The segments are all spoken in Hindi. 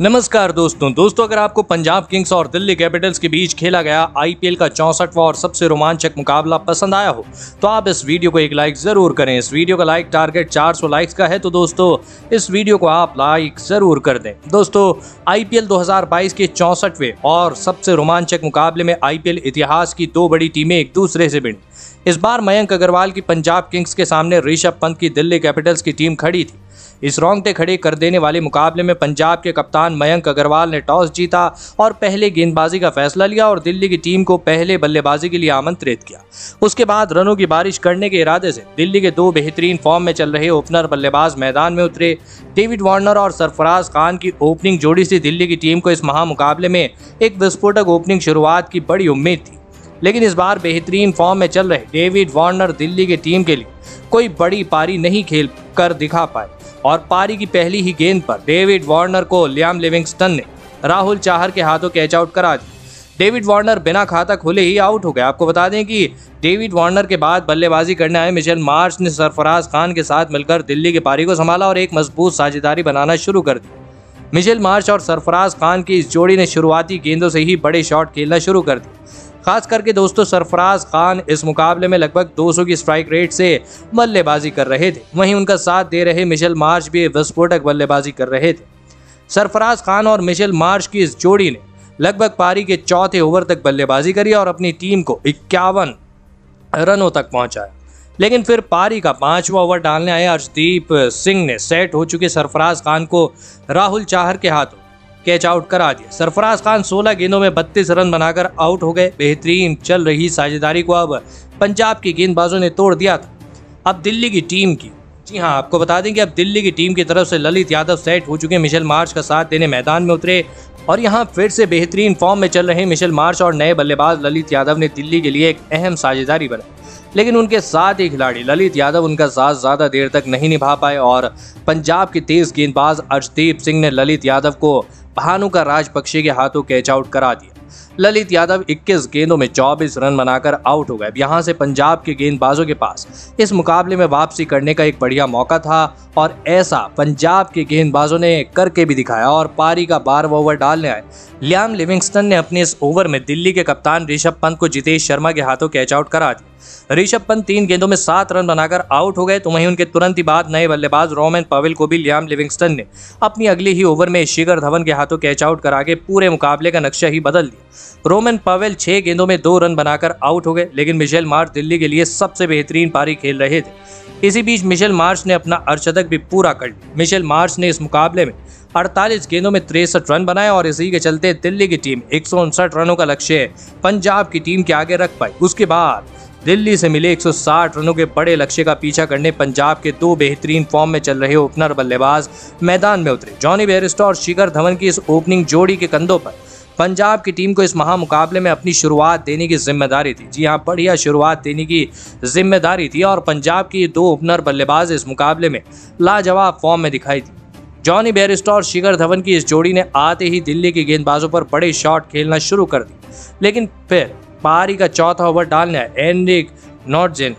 नमस्कार दोस्तों। दोस्तों, अगर आपको पंजाब किंग्स और दिल्ली कैपिटल्स के बीच खेला गया आईपीएल का चौंसठवा और सबसे रोमांचक मुकाबला पसंद आया हो तो आप इस वीडियो को एक लाइक ज़रूर करें। इस वीडियो का लाइक टारगेट 400 लाइक्स का है तो दोस्तों, इस वीडियो को आप लाइक ज़रूर कर दें। दोस्तों, आईपीएल 2022 के चौंसठवें और सबसे रोमांचक मुकाबले में आईपीएल इतिहास की दो बड़ी टीमें एक दूसरे से भिड़ी इस बार मयंक अग्रवाल की पंजाब किंग्स के सामने ऋषभ पंत की दिल्ली कैपिटल्स की टीम खड़ी थी। इस रोंगटे खड़े कर देने वाले मुकाबले में पंजाब के कप्तान मयंक अग्रवाल ने टॉस जीता और पहले गेंदबाजी का फैसला लिया और दिल्ली की टीम को पहले बल्लेबाजी के लिए आमंत्रित किया। उसके बाद रनों की बारिश करने के इरादे से दिल्ली के दो बेहतरीन फॉर्म में चल रहे ओपनर बल्लेबाज मैदान में उतरे। डेविड वार्नर और सरफराज खान की ओपनिंग जोड़ी से दिल्ली की टीम को इस महामुकाबले में एक विस्फोटक ओपनिंग शुरुआत की बड़ी उम्मीद थी। लेकिन इस बार बेहतरीन फॉर्म में चल रहे डेविड वार्नर दिल्ली की टीम के लिए कोई बड़ी पारी नहीं खेल कर दिखा पाए। और पारी की पहली ही गेंद पर डेविड वार्नर को लियाम लिविंगस्टन ने राहुल चाहर के हाथों कैच आउट करा दिया। डेविड वार्नर बिना खाता खुले ही आउट हो गए। आपको बता दें कि डेविड वार्नर के बाद बल्लेबाजी करने आए मिशेल मार्च ने सरफराज खान के साथ मिलकर दिल्ली की पारी को संभाला और एक मज़बूत साझेदारी बनाना शुरू कर दी मिशेल मार्च और सरफराज खान की इस जोड़ी ने शुरुआती गेंदों से ही बड़े शॉट खेलना शुरू कर दिए। खास करके दोस्तों सरफराज खान इस मुकाबले में लगभग 200 की स्ट्राइक रेट से बल्लेबाजी कर रहे थे। वहीं उनका साथ दे रहे मिशेल मार्च भी विस्फोटक बल्लेबाजी कर रहे थे। सरफराज खान और मिशेल मार्च की इस जोड़ी ने लगभग पारी के चौथे ओवर तक बल्लेबाजी करी और अपनी टीम को इक्यावन रनों तक पहुँचाया। लेकिन फिर पारी का पांचवा ओवर डालने आए अर्शदीप सिंह ने। सेट हो चुके सरफराज खान को राहुल चाहर के हाथों कैच आउट करा दिया। सरफराज खान 16 गेंदों में 32 रन बनाकर आउट हो गए। बेहतरीन चल रही साझेदारी को अब पंजाब के गेंदबाजों ने तोड़ दिया था। अब दिल्ली की टीम की। जी हाँ आपको बता दें कि अब दिल्ली की टीम की तरफ़ से ललित यादव सेट हो चुके मिशेल मार्च का साथ देने मैदान में उतरे और यहाँ फिर से बेहतरीन फॉर्म में चल रहे मिशेल मार्च और नए बल्लेबाज ललित यादव ने दिल्ली के लिए एक अहम साझेदारी बनाई। लेकिन उनके साथ ही खिलाड़ी ललित यादव उनका साथ ज़्यादा देर तक नहीं निभा पाए और पंजाब के तेज गेंदबाज अर्शदीप सिंह ने ललित यादव को भानु का राजपक्षे के हाथों कैच आउट करा दिया। ललित यादव 21 गेंदों में 24 रन बनाकर आउट हो गए। यहाँ से पंजाब के गेंदबाजों के पास इस मुकाबले में वापसी करने का एक बढ़िया मौका था और ऐसा पंजाब के गेंदबाजों ने करके भी दिखाया और पारी का बारहवा ओवर डालने आए। लियाम लिविंगस्टन ने अपने इस ओवर में दिल्ली के कप्तान ऋषभ पंत को जितेश शर्मा के हाथों कैच आउट करा दिया। ऋषभ पंत तीन गेंदों में सात रन बनाकर आउट हो गए तो वहीं उनके तुरंत ही बाद नए बल्लेबाज रोमन पवेल को भी लियाम लिविंगस्टन ने अपनी अगली ही ओवर में शिखर धवन के हाथों कैच आउट करा के पूरे मुकाबले का नक्शा ही बदल दिया। रोमन पवेल छह गेंदों में दो रन बनाकर आउट हो गए, लेकिन मिशेल मार्च दिल्ली के लिए सबसे बेहतरीन पारी खेल रहे थे। इसी बीच मिशेल मार्च ने अपना अर्धशतक भी पूरा कर लिया। मिशेल मार्च ने इस मुकाबले में 48 गेंदों में तिरसठ रन बनाए और इसी के चलते दिल्ली की टीम एक रनों का लक्ष्य पंजाब की टीम के आगे रख पाई। उसके बाद दिल्ली से मिले 160 रनों के बड़े लक्ष्य का पीछा करने पंजाब के दो बेहतरीन फॉर्म में चल रहे ओपनर बल्लेबाज मैदान में उतरे। जॉनी बेरिस्टो और शिखर धवन की इस ओपनिंग जोड़ी के कंधों पर पंजाब की टीम को इस महामुकाबले में अपनी शुरुआत देने की ज़िम्मेदारी थी। जी हाँ बढ़िया शुरुआत देने की ज़िम्मेदारी थी और पंजाब की दो ओपनर बल्लेबाज इस मुकाबले में लाजवाब फॉर्म में दिखाई दी जॉनी बेरिस्टो और शिखर धवन की इस जोड़ी ने आते ही दिल्ली के गेंदबाजों पर बड़े शॉट खेलना शुरू कर दी लेकिन फिर पारी का चौथा ओवर डालने एंड्रिक नॉटजिन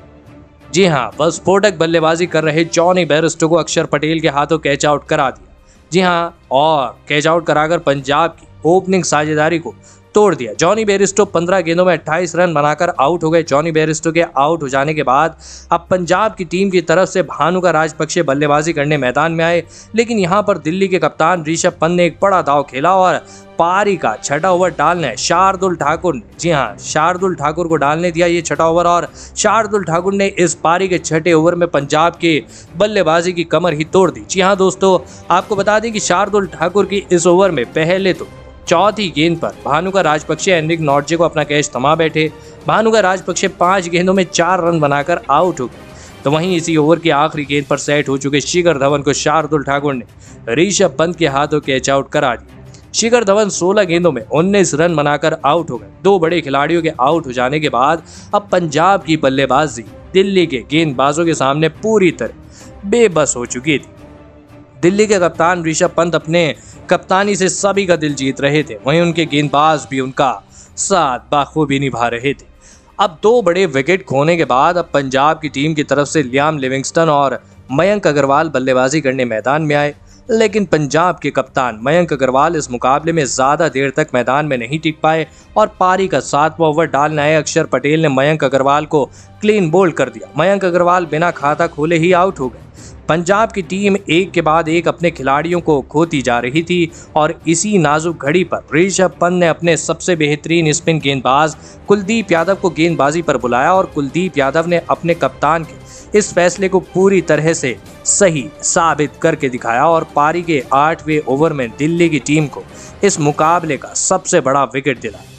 जी हाँ विस्फोटक बल्लेबाजी कर रहे जॉनी बेरिस्टो को अक्षर पटेल के हाथों कैच आउट करा दिया। जी हाँ और कैच आउट कराकर पंजाब की ओपनिंग साझेदारी को तोड़ दिया। जॉनी बेरिस्टो 15 गेंदों में 28 रन बनाकर आउट हो गए। जॉनी बेरिस्टो के आउट हो जाने के बाद अब पंजाब की टीम की तरफ़ से भानु का राजपक्षे बल्लेबाजी करने मैदान में आए। लेकिन यहाँ पर दिल्ली के कप्तान ऋषभ पंत ने एक बड़ा दाव खेला और पारी का छठा ओवर डालने शार्दुल ठाकुर जी हाँ शार्दुल ठाकुर को डालने दिया ये छठा ओवर और शार्दुल ठाकुर ने इस पारी के छठे ओवर में पंजाब के बल्लेबाजी की कमर ही तोड़ दी। जी हाँ दोस्तों, आपको बता दें कि शार्दुल ठाकुर की इस ओवर में पहले तो चौथी गेंद पर। भानु का राजपक्षे एनरिक नॉर्जे को अपना कैच थमा बैठे। भानु का राजपक्षे पाँच गेंदों में चार रन बनाकर आउट हो गए। तो वहीं इसी ओवर की आखिरी गेंद पर सेट हो चुके शिखर धवन को शार्दुल ठाकुर ने ऋषभ पंत के हाथों कैच आउट करा दिया। शिखर धवन 16 गेंदों में 19 रन बनाकर आउट हो गए। दो बड़े खिलाड़ियों के आउट हो जाने के बाद अब पंजाब की बल्लेबाजी दिल्ली के गेंदबाजों के सामने पूरी तरह बेबस हो चुकी थी। दिल्ली के कप्तान ऋषभ पंत अपने कप्तानी से सभी का दिल जीत रहे थे। वहीं उनके गेंदबाज भी उनका साथ बाखूबी निभा रहे थे। अब दो बड़े विकेट खोने के बाद अब पंजाब की टीम की तरफ़ से लियाम लिविंगस्टन और मयंक अग्रवाल बल्लेबाजी करने मैदान में आए। लेकिन पंजाब के कप्तान मयंक अग्रवाल इस मुकाबले में ज़्यादा देर तक मैदान में नहीं टिक पाए और पारी का सातवां ओवर डालने आए अक्षर पटेल ने मयंक अग्रवाल को क्लीन बोल्ड कर दिया। मयंक अग्रवाल बिना खाता खोले ही आउट हो गए। पंजाब की टीम एक के बाद एक अपने खिलाड़ियों को खोती जा रही थी और इसी नाजुक घड़ी पर ऋषभ पंत ने अपने सबसे बेहतरीन स्पिन गेंदबाज कुलदीप यादव को गेंदबाजी पर बुलाया और कुलदीप यादव ने अपने कप्तान के इस फैसले को पूरी तरह से सही साबित करके दिखाया और पारी के आठवें ओवर में दिल्ली की टीम को इस मुकाबले का सबसे बड़ा विकेट दिलाया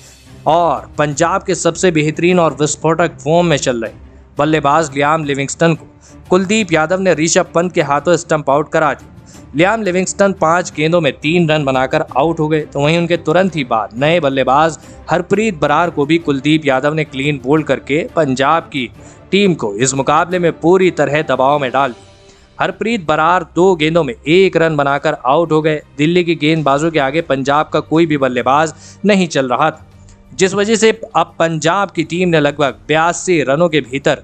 और पंजाब के सबसे बेहतरीन और विस्फोटक फॉर्म में चल रहे बल्लेबाज लियाम लिविंगस्टन को कुलदीप यादव ने ऋषभ पंत के हाथों स्टंप आउट करा दिया लियाम लिविंगस्टन पाँच गेंदों में तीन रन बनाकर आउट हो गए तो वहीं उनके तुरंत ही बाद नए बल्लेबाज हरप्रीत बरार को भी कुलदीप यादव ने क्लीन बोल्ड करके पंजाब की टीम को इस मुकाबले में पूरी तरह दबाव में डाल हरप्रीत बरार दो गेंदों में एक रन बनाकर आउट हो गए। दिल्ली की गेंदबाजों के आगे पंजाब का कोई भी बल्लेबाज नहीं चल रहा था, जिस वजह से अब पंजाब की टीम ने लगभग बयासी रनों के भीतर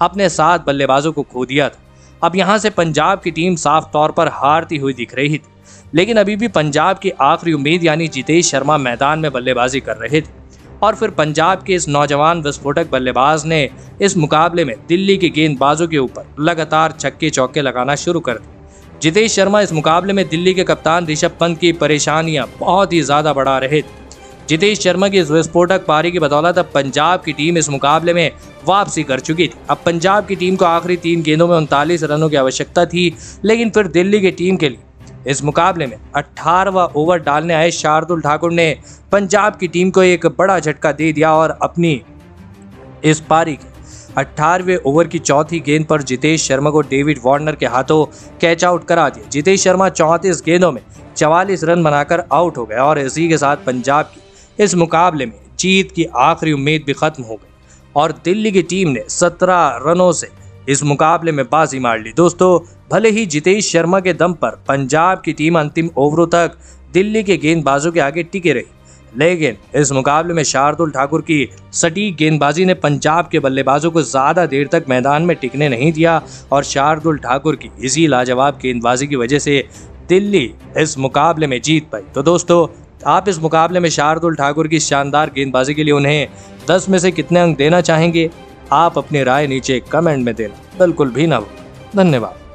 अपने साथ बल्लेबाजों को खो दिया था। अब यहाँ से पंजाब की टीम साफ़ तौर पर हारती हुई दिख रही थी, लेकिन अभी भी पंजाब की आखिरी उम्मीद यानी जितेश शर्मा मैदान में बल्लेबाजी कर रहे थे। और फिर पंजाब के इस नौजवान विस्फोटक बल्लेबाज ने इस मुकाबले में दिल्ली के गेंदबाजों के ऊपर लगातार छक्के चौके लगाना शुरू कर दिए। जितेश शर्मा इस मुकाबले में दिल्ली के कप्तान ऋषभ पंत की परेशानियाँ बहुत ही ज़्यादा बढ़ा रहे थे। जितेश शर्मा की इस विस्फोटक पारी की बदौलत अब पंजाब की टीम इस मुकाबले में वापसी कर चुकी थी। अब पंजाब की टीम को आखिरी तीन गेंदों में उनतालीस रनों की आवश्यकता थी, लेकिन फिर दिल्ली की टीम के लिए इस मुकाबले में अठारहवा ओवर डालने आए शार्दुल ठाकुर ने पंजाब की टीम को एक बड़ा झटका दे दिया और अपनी इस पारी के अट्ठारहवें ओवर की चौथी गेंद पर जितेश शर्मा को डेविड वार्नर के हाथों कैच आउट करा दिया। जितेश शर्मा चौंतीस गेंदों में चवालीस रन बनाकर आउट हो गए और इसी के साथ पंजाब की इस मुकाबले में जीत की आखिरी उम्मीद भी खत्म हो गई और दिल्ली की टीम ने 17 रनों से इस मुकाबले में बाजी मार ली। दोस्तों, भले ही जितेश शर्मा के दम पर पंजाब की टीम अंतिम ओवरों तक दिल्ली के गेंदबाजों के आगे टिके रही, लेकिन इस मुकाबले में शार्दुल ठाकुर की सटीक गेंदबाजी ने पंजाब के बल्लेबाजों को ज़्यादा देर तक मैदान में टिकने नहीं दिया और शार्दुल ठाकुर की इसी लाजवाब गेंदबाजी की वजह से दिल्ली इस मुकाबले में जीत पाई। तो दोस्तों आप इस मुकाबले में शार्दुल ठाकुर की शानदार गेंदबाजी के लिए उन्हें दस में से कितने अंक देना चाहेंगे, आप अपनी राय नीचे कमेंट में देना बिल्कुल भी ना धन्यवाद।